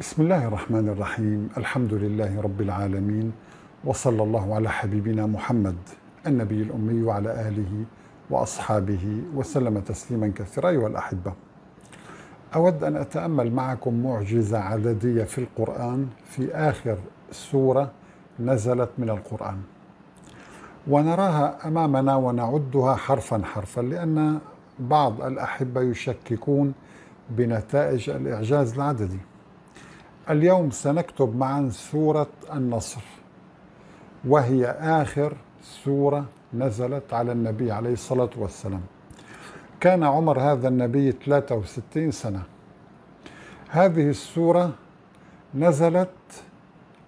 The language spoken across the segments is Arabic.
بسم الله الرحمن الرحيم. الحمد لله رب العالمين وصلى الله على حبيبنا محمد النبي الأمي وعلى آله وأصحابه وسلم تسليما كثيرا أيها الأحبة. أود أن أتأمل معكم معجزة عددية في القرآن في آخر سورة نزلت من القرآن. ونراها أمامنا ونعدها حرفا حرفا لأن بعض الأحبة يشككون بنتائج الإعجاز العددي. اليوم سنكتب معا سورة النصر وهي آخر سورة نزلت على النبي عليه الصلاة والسلام. كان عمر هذا النبي 63 سنة. هذه السورة نزلت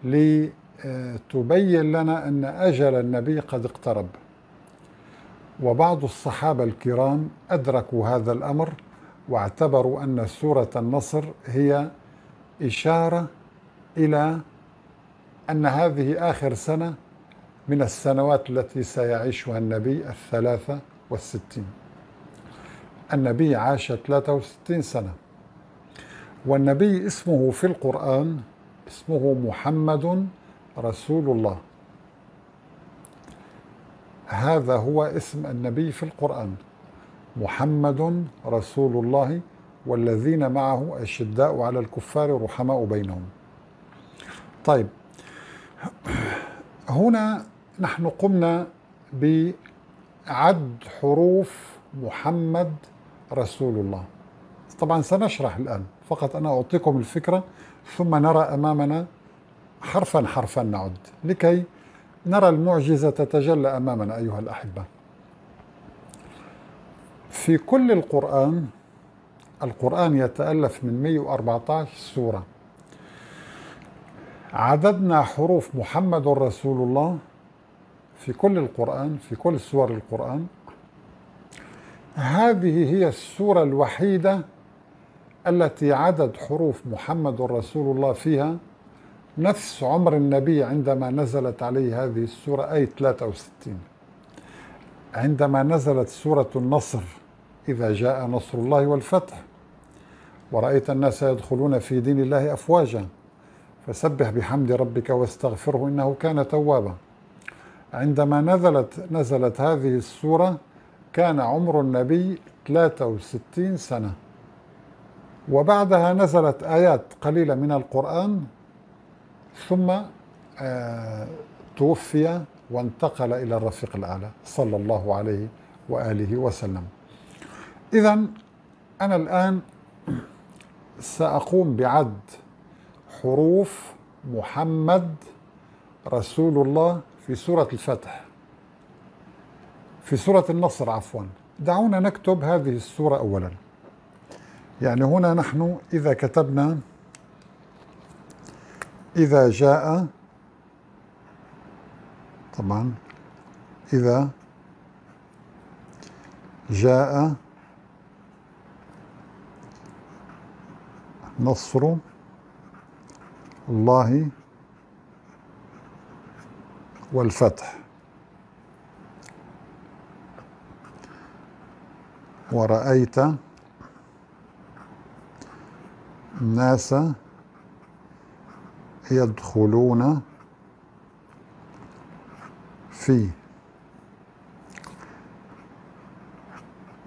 لتبين لنا أن أجل النبي قد اقترب. وبعض الصحابة الكرام أدركوا هذا الأمر واعتبروا أن سورة النصر هي إشارة إلى أن هذه آخر سنة من السنوات التي سيعيشها النبي الثلاثة والستين. النبي عاش 63 سنة. والنبي اسمه في القرآن اسمه محمد رسول الله. هذا هو اسم النبي في القرآن محمد رسول الله والذين معه أشداء على الكفار رحماء بينهم. طيب هنا نحن قمنا بعد حروف محمد رسول الله. طبعا سنشرح الآن فقط أنا أعطيكم الفكرة ثم نرى أمامنا حرفا حرفا نعد لكي نرى المعجزة تتجلى أمامنا أيها الأحبة. في كل القرآن القرآن يتألف من 114 سورة. عددنا حروف محمد رسول الله في كل القرآن في كل سور القرآن. هذه هي السورة الوحيدة التي عدد حروف محمد رسول الله فيها. نفس عمر النبي عندما نزلت عليه هذه السورة أي 63 عندما نزلت سورة النصر إذا جاء نصر الله والفتح. ورأيت الناس يدخلون في دين الله أفواجا. فسبح بحمد ربك واستغفره إنه كان توابا. عندما نزلت نزلت هذه السورة كان عمر النبي 63 سنة. وبعدها نزلت آيات قليلة من القرآن ثم آه توفي وانتقل إلى الرفيق الأعلى صلى الله عليه وآله وسلم. إذا أنا الآن سأقوم بعد حروف محمد رسول الله في سورة الفتح. في سورة النصر عفوا. دعونا نكتب هذه السورة أولا. يعني هنا نحن إذا كتبنا إذا جاء طبعا إذا جاء نصر الله والفتح. ورأيت الناس يدخلون في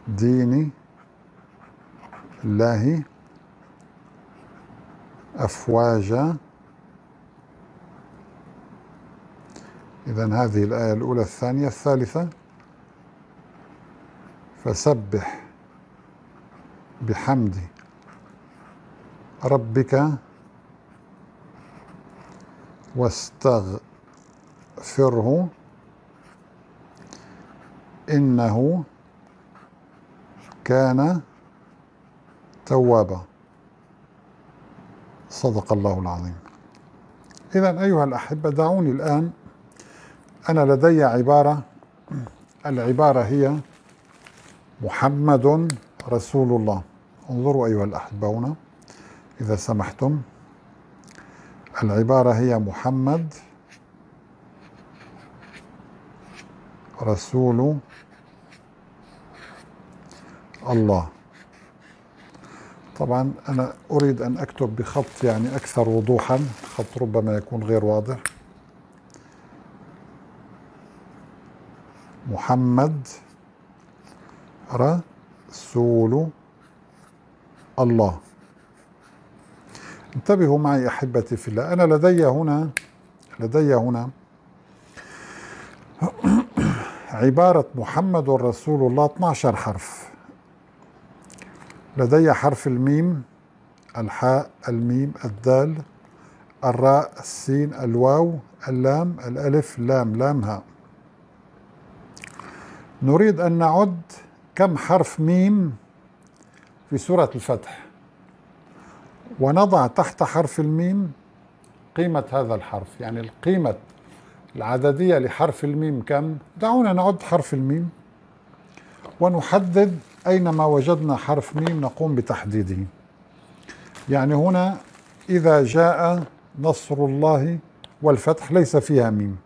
دين الله أفواجا. إذا هذه الآية الأولى الثانية الثالثة. فسبح بحمد ربك واستغفره إنه كان توابا. صدق الله العظيم. إذا أيها الأحبة دعوني الآن. أنا لدي عبارة. العبارة هي محمد رسول الله. انظروا أيها الأحبة هنا إذا سمحتم. العبارة هي محمد رسول الله. طبعا أنا أريد أن أكتب بخط يعني أكثر وضوحا خط ربما يكون غير واضح. محمد رسول الله. انتبهوا معي احبتي في الله. أنا لدي هنا لدي هنا عبارة محمد رسول الله 12 حرف. لدي حرف الميم الحاء الميم الدال الراء السين الواو اللام الألف لام لام هاء نريد أن نعد كم حرف ميم في سورة الفتح. ونضع تحت حرف الميم قيمة هذا الحرف يعني القيمة العددية لحرف الميم كم؟ دعونا نعد حرف الميم. ونحدد أينما وجدنا حرف ميم نقوم بتحديده. يعني هنا إذا جاء نصر الله والفتح ليس فيها ميم.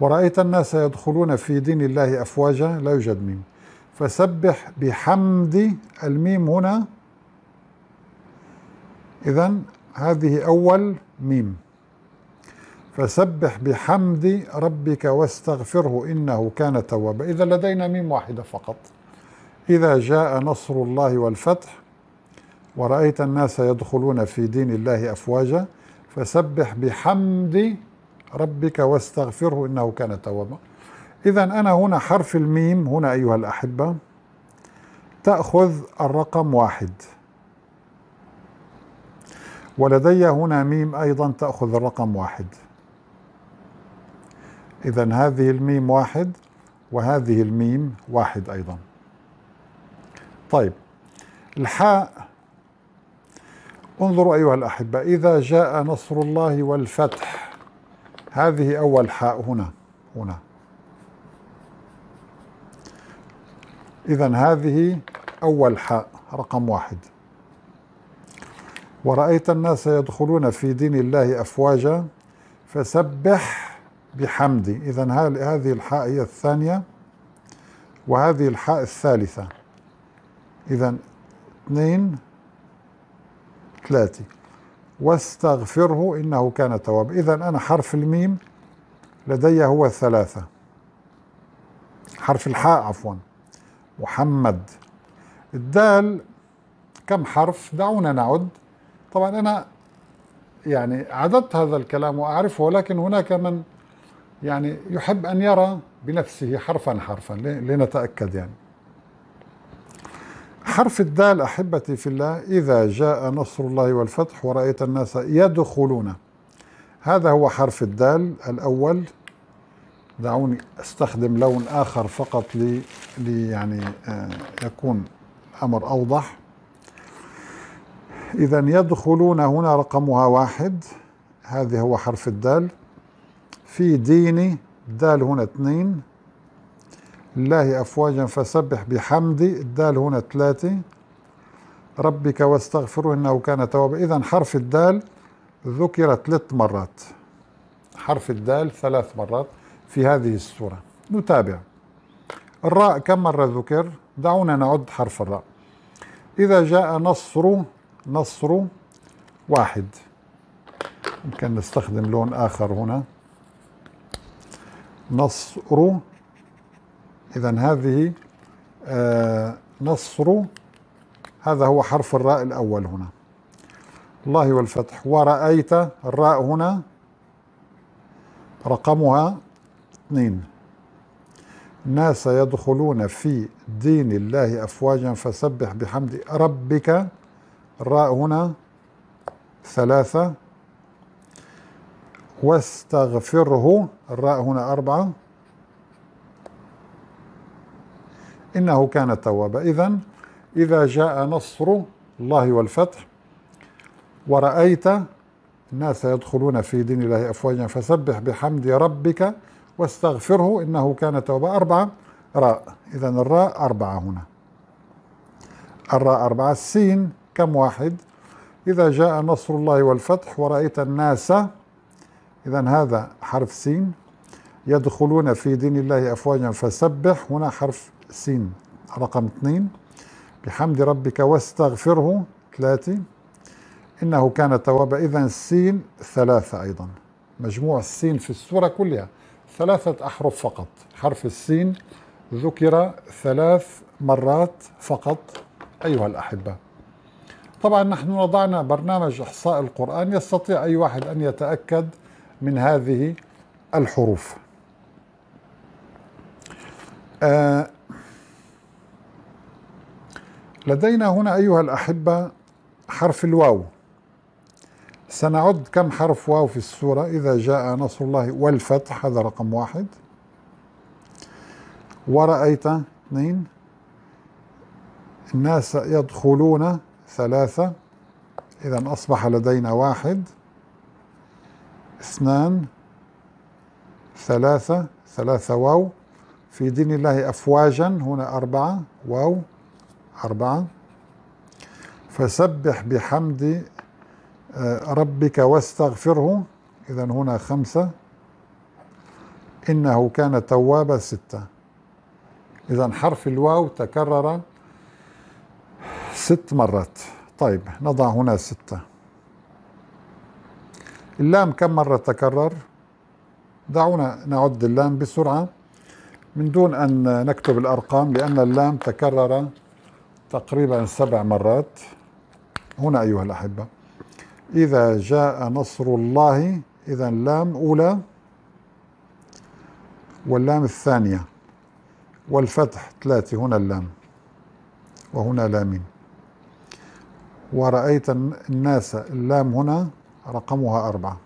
ورأيت الناس يدخلون في دين الله أفواجا لا يوجد ميم. فسبح بحمد الميم هنا. إذا هذه أول ميم. فسبح بحمد ربك واستغفره إنه كان توابا. إذا لدينا ميم واحدة فقط. إذا جاء نصر الله والفتح ورأيت الناس يدخلون في دين الله أفواجا فسبح بحمد ربك واستغفره إنه كان توابا. إذا أنا هنا حرف الميم هنا أيها الأحبة تأخذ الرقم واحد. ولدي هنا ميم أيضا تأخذ الرقم واحد. إذا هذه الميم واحد وهذه الميم واحد أيضا. طيب. الحاء. انظروا أيها الأحبة إذا جاء نصر الله والفتح. هذه أول حاء هنا هنا. إذا هذه أول حاء رقم واحد. ورأيت الناس يدخلون في دين الله أفواجا فسبح بحمدي. إذا هذه الحاء هي الثانية وهذه الحاء الثالثة. إذا اثنين ثلاثة. واستغفره إنه كان تواب إذا أنا حرف الميم لدي هو ثلاثة حرف الحاء عفوا. محمد. الدال كم حرف؟ دعونا نعد. طبعا أنا يعني عددت هذا الكلام وأعرفه ولكن هناك من يعني يحب أن يرى بنفسه حرفا حرفا لنتأكد يعني. حرف الدال أحبتي في الله إذا جاء نصر الله والفتح ورأيت الناس يدخلون. هذا هو حرف الدال الأول. دعوني أستخدم لون آخر فقط لي, لي يعني آه يكون أمر أوضح. إذا يدخلون هنا رقمها واحد. هذا هو حرف الدال. في ديني الدال هنا اثنين. الله أفواجا فسبح بحمد. الدال هنا ثلاثة. ربك واستغفره إنه كان توابا. إذا حرف الدال ذكر ثلاث مرات. حرف الدال ثلاث مرات في هذه السورة. نتابع. الراء كم مرة ذكر؟ دعونا نعد حرف الراء. إذا جاء نصر نصر واحد. يمكن نستخدم لون آخر هنا. نصر إذا هذه آه نصر هذا هو حرف الراء الأول هنا. الله والفتح. ورأيت الراء هنا رقمها اثنين. ناس يدخلون في دين الله أفواجا فسبح بحمد ربك. الراء هنا ثلاثة. واستغفره. الراء هنا أربعة. إنه كان توابا. إذا إذا جاء نصر الله والفتح ورأيت الناس يدخلون في دين الله أفواجا فسبح بحمد ربك واستغفره إنه كان توابا. أربعة راء. إذا الراء أربعة هنا. الراء أربعة. السين كم واحد؟ إذا جاء نصر الله والفتح ورأيت الناس إذا هذا حرف سين يدخلون في دين الله أفواجا فسبح. هنا حرف سين رقم اثنين. بحمد ربك واستغفره ثلاثة. إنه كان توابا إذا السين ثلاثة أيضا. مجموع السين في السورة كلها ثلاثة أحرف فقط. حرف السين ذكر ثلاث مرات فقط أيها الأحبة. طبعا نحن وضعنا برنامج إحصاء القرآن يستطيع أي واحد أن يتأكد من هذه الحروف. آه لدينا هنا أيها الأحبة حرف الواو. سنعد كم حرف واو في السورة إذا جاء نصر الله والفتح هذا رقم واحد. ورأيت اثنين. الناس يدخلون ثلاثة إذا أصبح لدينا واحد. اثنان. ثلاثة. ثلاثة واو. في دين الله أفواجا هنا أربعة واو. أربعة. فسبح بحمد آه، ربك واستغفره. إذا هنا خمسة. إنه كان توابا ستة. إذا حرف الواو تكرر ست مرات. طيب نضع هنا ستة. اللام كم مرة تكرر؟ دعونا نعد اللام بسرعة. من دون أن نكتب الأرقام لأن اللام تكرر تقريبا سبع مرات. هنا أيها الأحبة إذا جاء نصر الله إذا لام أولى واللام الثانية والفتح ثلاثة هنا اللام وهنا لامين. ورأيت الناس اللام هنا رقمها أربعة.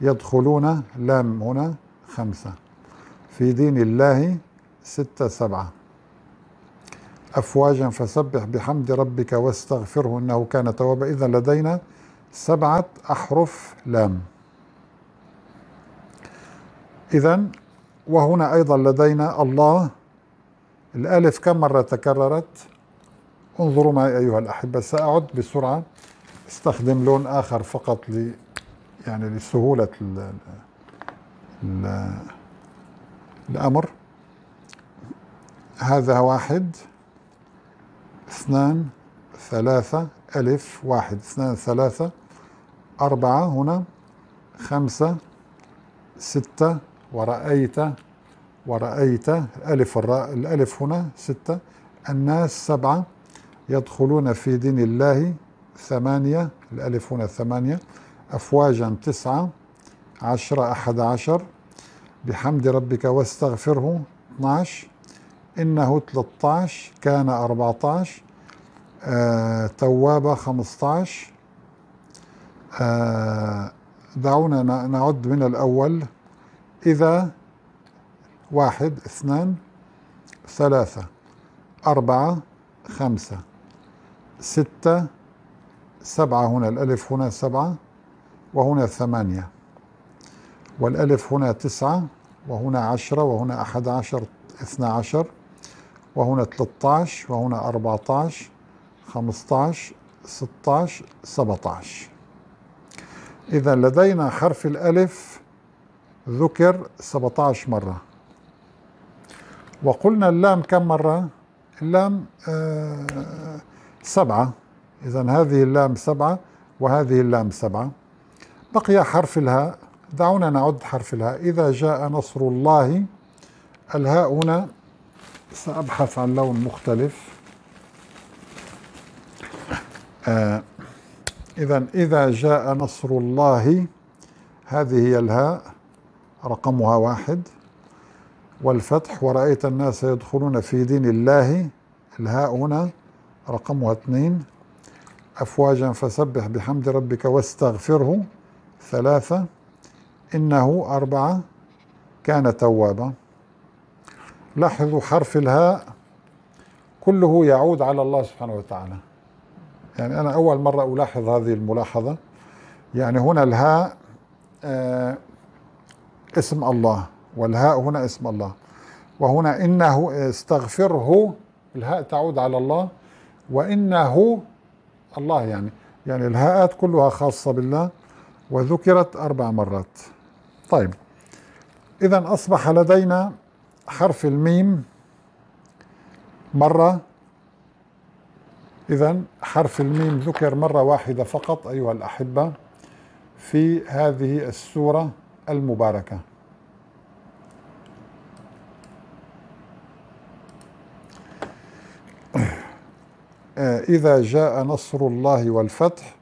يدخلون لام هنا خمسة. في دين الله ستة سبعة. أفواجا فسبح بحمد ربك واستغفره إنه كان توابا. إذا لدينا سبعة أحرف لام. إذا وهنا أيضا لدينا الله. الألف كم مرة تكررت؟ انظروا معي أيها الأحبة سأعد بسرعة. استخدم لون آخر فقط ل يعني لسهولة ال ال الأمر. هذا واحد. اثنان ثلاثة ألف واحد. اثنان ثلاثة أربعة هنا خمسة ستة ورأيت ورأيت ألف الراء الألف هنا ستة. الناس سبعة يدخلون في دين الله ثمانية الألف هنا ثمانية. أفواجا تسعة عشرة أحد عشر. بحمد ربك واستغفره 12 إنه 13 كان 14 آه توابة 15 آه دعونا نعد من الأول. إذا واحد اثنان ثلاثة أربعة خمسة ستة سبعة. هنا الألف هنا سبعة وهنا ثمانية. والألف هنا تسعة وهنا عشرة وهنا أحد عشر اثنى عشر. وهنا 13 وهنا 14 15 16 17 إذا لدينا حرف الألف ذكر 17 مرة. وقلنا اللام كم مرة؟ اللام آه سبعة. إذا هذه اللام سبعة وهذه اللام سبعة. بقي حرف الهاء. دعونا نعد حرف الهاء. إذا جاء نصر الله الهاء هنا سأبحث عن لون مختلف. آه إذا إذا جاء نصر الله هذه هي الهاء رقمها واحد. والفتح ورأيت الناس يدخلون في دين الله. الهاء هنا رقمها اثنين. أفواجا فسبح بحمد ربك واستغفره. ثلاثة. إنه أربعة. كان توابا. لاحظوا حرف الهاء كله يعود على الله سبحانه وتعالى. يعني أنا أول مرة ألاحظ هذه الملاحظة. يعني هنا الهاء آه اسم الله والهاء هنا اسم الله. وهنا إنه استغفره الهاء تعود على الله. وإنه الله يعني يعني الهاءات كلها خاصة بالله وذكرت أربع مرات. طيب إذا أصبح لدينا حرف الميم مرة. إذا حرف الميم ذكر مرة واحدة فقط أيها الأحبة في هذه السورة المباركة. إذا جاء نصر الله والفتح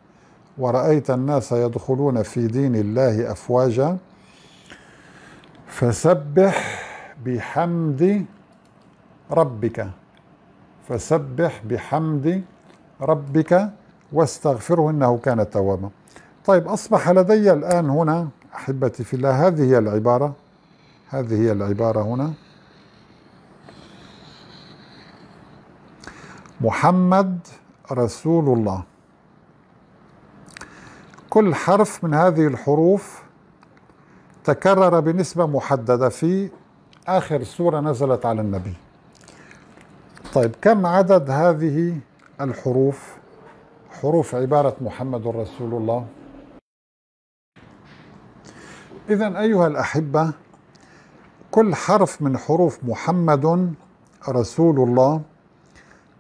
ورأيت الناس يدخلون في دين الله أفواجا فسبح بحمد ربك. فسبح بحمد ربك واستغفره إنه كان توابا. طيب أصبح لدي الآن هنا أحبتي في الله هذه هي العبارة. هذه هي العبارة هنا. محمد رسول الله. كل حرف من هذه الحروف تكرر بنسبة محددة في آخر سورة نزلت على النبي. طيب كم عدد هذه الحروف؟ حروف عبارة محمد رسول الله. إذا أيها الأحبة كل حرف من حروف محمد رسول الله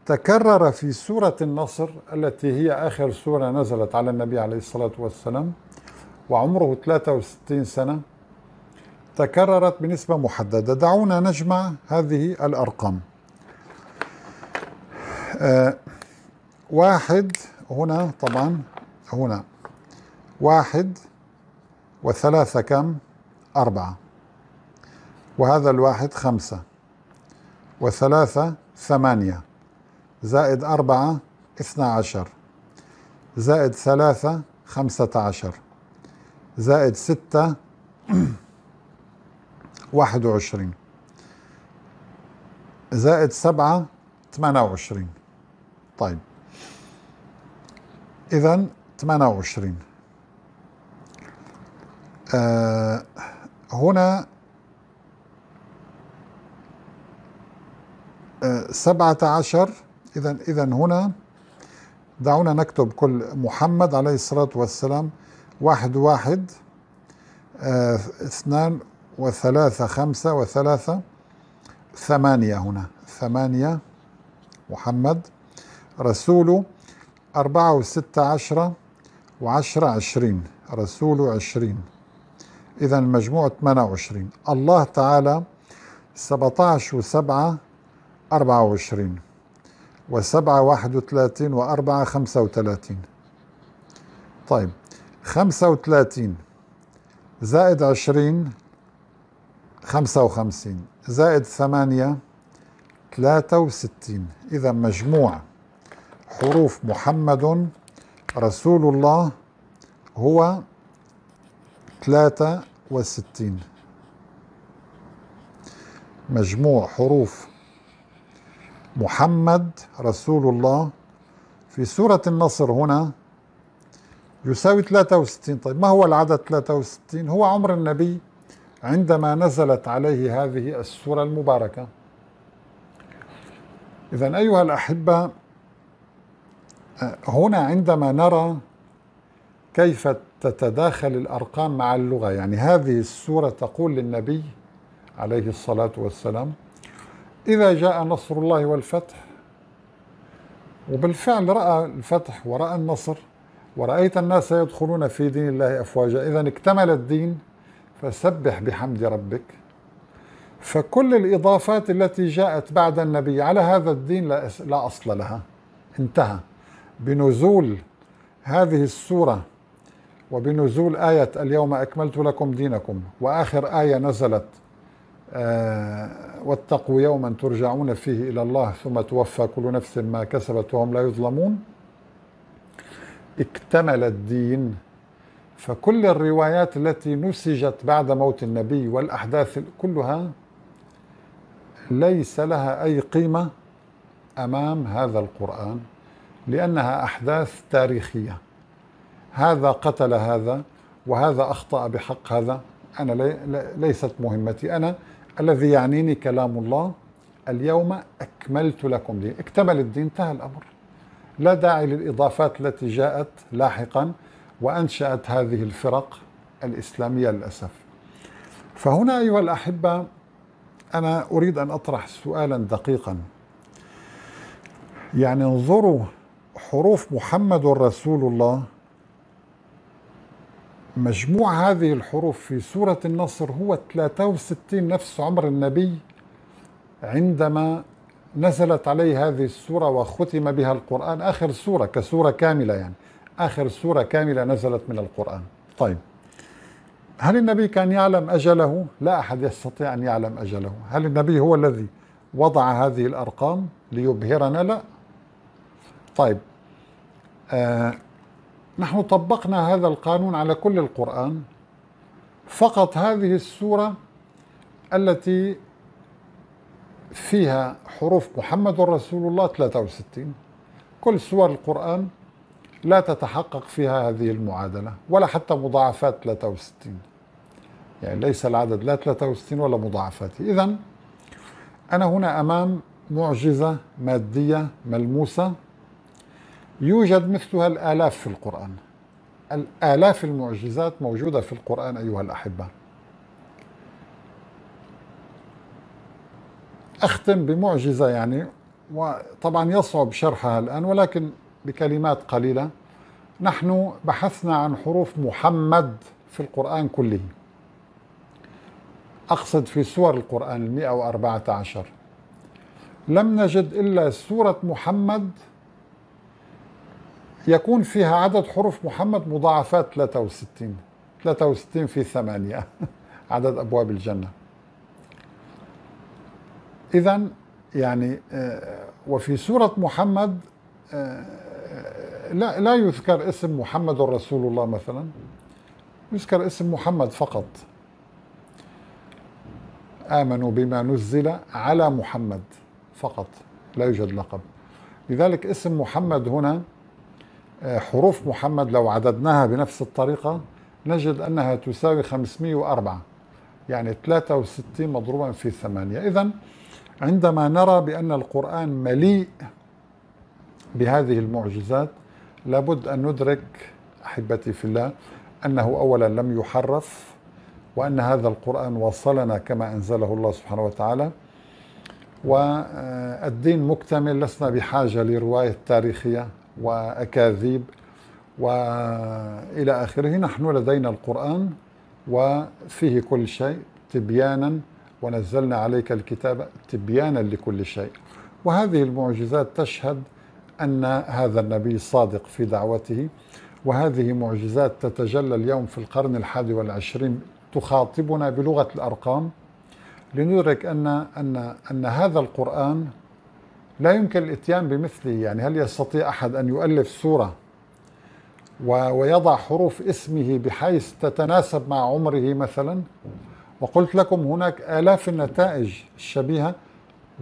تكرر في سورة النصر التي هي آخر سورة نزلت على النبي عليه الصلاة والسلام وعمره 63 سنة. تكررت بنسبة محددة. دعونا نجمع هذه الأرقام. آه واحد هنا طبعا هنا. واحد وثلاثة كم؟ أربعة. وهذا الواحد خمسة. وثلاثة ثمانية. زائد أربعة اثنى عشر. زائد ثلاثة خمسة عشر. زائد ستة واحد وعشرين. زائد سبعة ثمانية وعشرين. طيب. إذا ثمانية وعشرين. آه هنا آه سبعة عشر. إذا إذا هنا دعونا نكتب كل محمد عليه الصلاة والسلام. واحد واحد آه اثنان وثلاثة خمسة وثلاثة ثمانية هنا. ثمانية محمد. رسول أربعة وستة عشرة وعشرة عشرين. رسول عشرين. إذا المجموع 28 الله تعالى 17 وسبعة 24 وسبعة واحد وثلاثين وأربعة خمسة وثلاثين. طيب خمسة وثلاثين زائد عشرين خمسة وخمسين. زائد ثمانية ثلاثة وستين. إذا مجموع حروف محمد رسول الله هو ثلاثة وستين. مجموع حروف محمد رسول الله. في سورة النصر هنا يساوي 63 طيب ما هو العدد 63 هو عمر النبي عندما نزلت عليه هذه السورة المباركة. إذا أيها الأحبة هنا عندما نرى كيف تتداخل الأرقام مع اللغة يعني هذه السورة تقول للنبي عليه الصلاة والسلام إذا جاء نصر الله والفتح وبالفعل رأى الفتح ورأى النصر ورأيت الناس يدخلون في دين الله أفواجا إذا اكتمل الدين فسبح بحمد ربك. فكل الإضافات التي جاءت بعد النبي على هذا الدين لا أصل لها. انتهى. بنزول هذه السورة وبنزول آية اليوم أكملت لكم دينكم وآخر آية نزلت آه واتقوا يوما ترجعون فيه إلى الله ثم توفى كل نفس ما كسبت وهم لا يظلمون. اكتمل الدين. فكل الروايات التي نسجت بعد موت النبي والأحداث كلها ليس لها أي قيمة أمام هذا القرآن لأنها أحداث تاريخية. هذا قتل هذا وهذا أخطأ بحق هذا. أنا ليست مهمتي. أنا الذي يعنيني كلام الله اليوم أكملت لكم دين. اكتمل الدين انتهى الأمر. لا داعي للإضافات التي جاءت لاحقا. وأنشأت هذه الفرق الإسلامية للأسف. فهنا أيها الأحبة أنا أريد أن أطرح سؤالا دقيقا. يعني انظروا حروف محمد رسول الله. مجموع هذه الحروف في سورة النصر هو 63 نفس عمر النبي عندما نزلت عليه هذه السورة وختم بها القرآن آخر سورة كسورة كاملة يعني. آخر سورة كاملة نزلت من القرآن. طيب. هل النبي كان يعلم أجله؟ لا أحد يستطيع أن يعلم أجله. هل النبي هو الذي وضع هذه الأرقام ليبهرنا؟ لا. طيب. آه نحن طبقنا هذا القانون على كل القرآن. فقط هذه السورة التي فيها حروف محمد رسول الله 63 كل سور القرآن لا تتحقق فيها هذه المعادلة ولا حتى مضاعفات 63 يعني ليس العدد لا 63 ولا مضاعفاته. إذا أنا هنا أمام معجزة مادية ملموسة يوجد مثلها الآلاف في القرآن. الآلاف المعجزات موجودة في القرآن أيها الأحبة. أختم بمعجزة يعني وطبعا يصعب شرحها الآن ولكن بكلمات قليلة. نحن بحثنا عن حروف محمد في القرآن كله. أقصد في سور القرآن المئة وأربعة عشر. لم نجد إلا سورة محمد. يكون فيها عدد حروف محمد مضاعفات 63 63 في ثمانية. عدد أبواب الجنة. إذا يعني آه، وفي سورة محمد آه، لا لا يذكر اسم محمد رسول الله مثلا. يذكر اسم محمد فقط. آمنوا بما نزل على محمد فقط. لا يوجد لقب. لذلك اسم محمد هنا آه، حروف محمد لو عددناها بنفس الطريقة نجد أنها تساوي 504 يعني 63 مضروبا في ثمانية. إذا عندما نرى بأن القرآن مليء بهذه المعجزات لابد أن ندرك أحبتي في الله أنه أولا لم يحرف وأن هذا القرآن وصلنا كما أنزله الله سبحانه وتعالى. والدين مكتمل لسنا بحاجة لرواية تاريخية وأكاذيب وإلى آخره. نحن لدينا القرآن وفيه كل شيء تبيانا ونزلنا عليك الكتاب تبيانا لكل شيء. وهذه المعجزات تشهد أن هذا النبي صادق في دعوته وهذه معجزات تتجلى اليوم في القرن الحادي والعشرين تخاطبنا بلغة الأرقام لندرك أن أن أن هذا القرآن لا يمكن الإتيان بمثله. يعني هل يستطيع أحد أن يؤلف سورة ويضع حروف اسمه بحيث تتناسب مع عمره مثلا؟ وقلت لكم هناك آلاف النتائج الشبيهة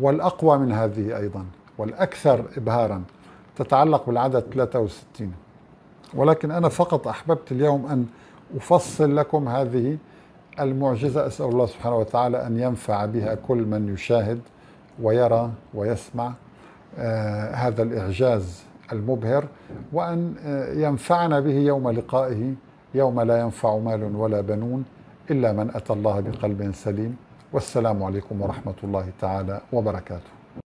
والأقوى من هذه أيضا والأكثر إبهارا. تتعلق بالعدد 63 ولكن أنا فقط أحببت اليوم أن أفصل لكم هذه المعجزة. أسأل الله سبحانه وتعالى أن ينفع بها كل من يشاهد ويرى ويسمع آه هذا الإعجاز المبهر وأن آه ينفعنا به يوم لقائه يوم لا ينفع مال ولا بنون إلا من أتى الله بقلب سليم. والسلام عليكم ورحمة الله تعالى وبركاته.